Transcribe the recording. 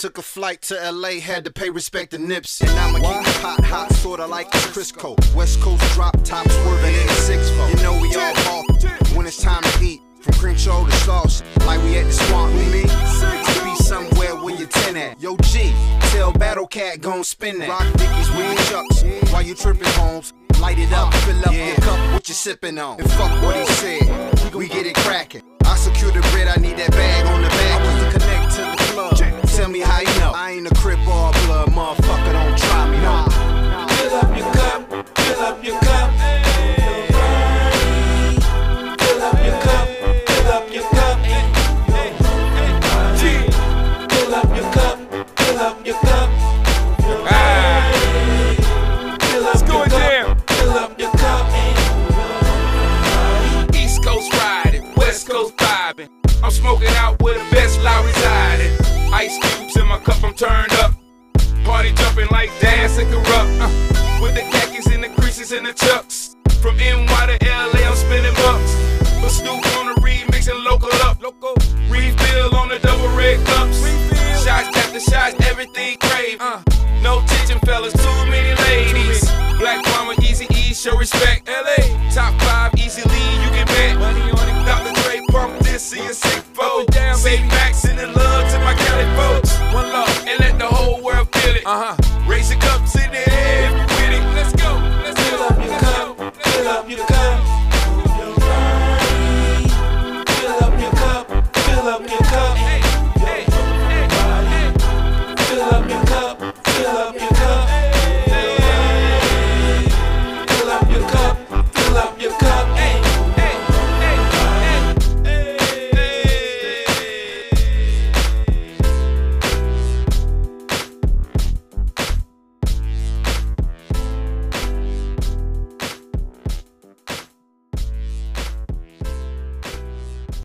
Took a flight to LA, had to pay respect to Nips. And I'ma keep the pot hot, sorta like Crisco. West Coast drop top swerving in a six four. You know we all ball when it's time to eat. From Crenshaw to sauce, like we at the swamp, you mean? I be somewhere where you 10 at. Yo, G, tell Battle Cat gon' spin that. Rock Dickies with chucks, while you tripping homes. Light it up, uh, fill up your cup, what you sipping on. And fuck what he said, me how you know. I ain't a crip or a blood, motherfucker, don't try me, no. Fill up your cup, fill up your cup. Fill up your cup, fill up your cup. Fill up your cup, fill up your cup. Fill up your cup, fill up your cup. East Coast riding, West Coast vibing. I'm smoking out where the best law residing. Ice cubes in my cup, I'm turned up. Party jumping like dance and corrupt. Uh, with the khakis and the creases and the chucks. From NY to LA, I'm spinning bucks. But Snoop on the remix and local up. Local. Refill on the double red cups. Shots after shots, everything crave. Uh, no tension, fellas, too many ladies. Black Mamba, Easy E, show respect. LA, top five, easily Uh huh.